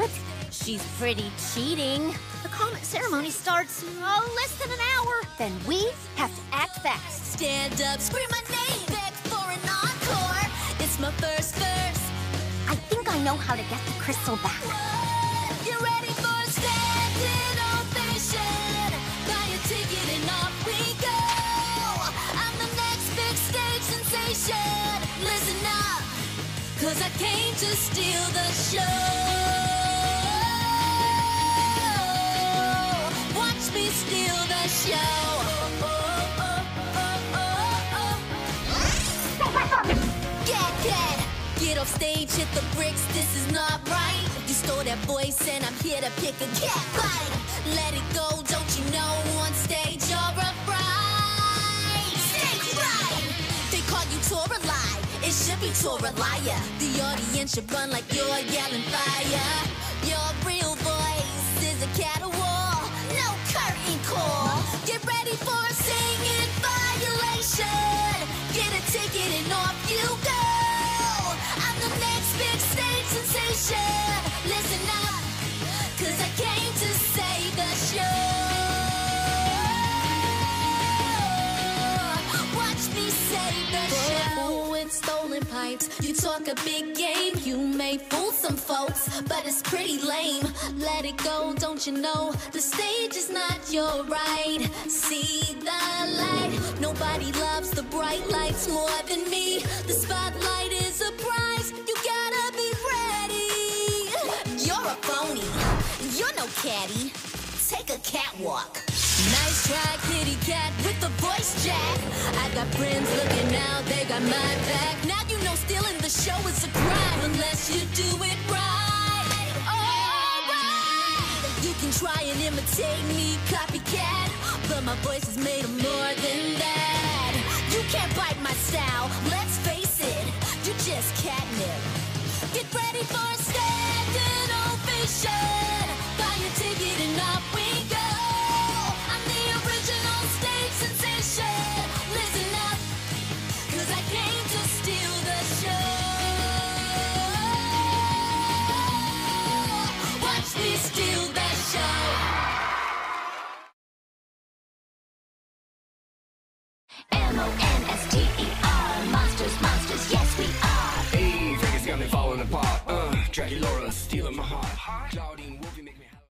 But she's pretty cheating. The comet ceremony starts oh, less than an hour. Then we have to act fast. Stand up, scream my name, beg for an encore. It's my first verse. I think I know how to get the crystal back. You ready for a standing ovation? Buy a ticket and off we go. I'm the next big stage sensation. Listen up, cause I came to steal the show. Me steal the show. Get, get, get off stage, hit the bricks, this is not right. You stole that voice and I'm here to pick a cat fight. Let it go, don't you know, on stage you're a fright. Stage right! They call you Toralei, it should be Toralaya. The audience should run like you're yelling fire. Your you talk a big game. You may fool some folks, but it's pretty lame. Let it go, don't you know? The stage is not your right. See the light. Nobody loves the bright lights more than me. The spotlight You're no Catty. Take a catwalk. Nice try, kitty cat, with the voice jack. I got friends looking out, they got my back. Now you know stealing the show is a crime unless you do it right. Alright! You can try and imitate me, copycat, but my voice is made of more than that. You can't M-O-N-S-T-E-R. Monsters, monsters, yes we are. Got me falling apart. Uh, stealing my heart. Wolfie make me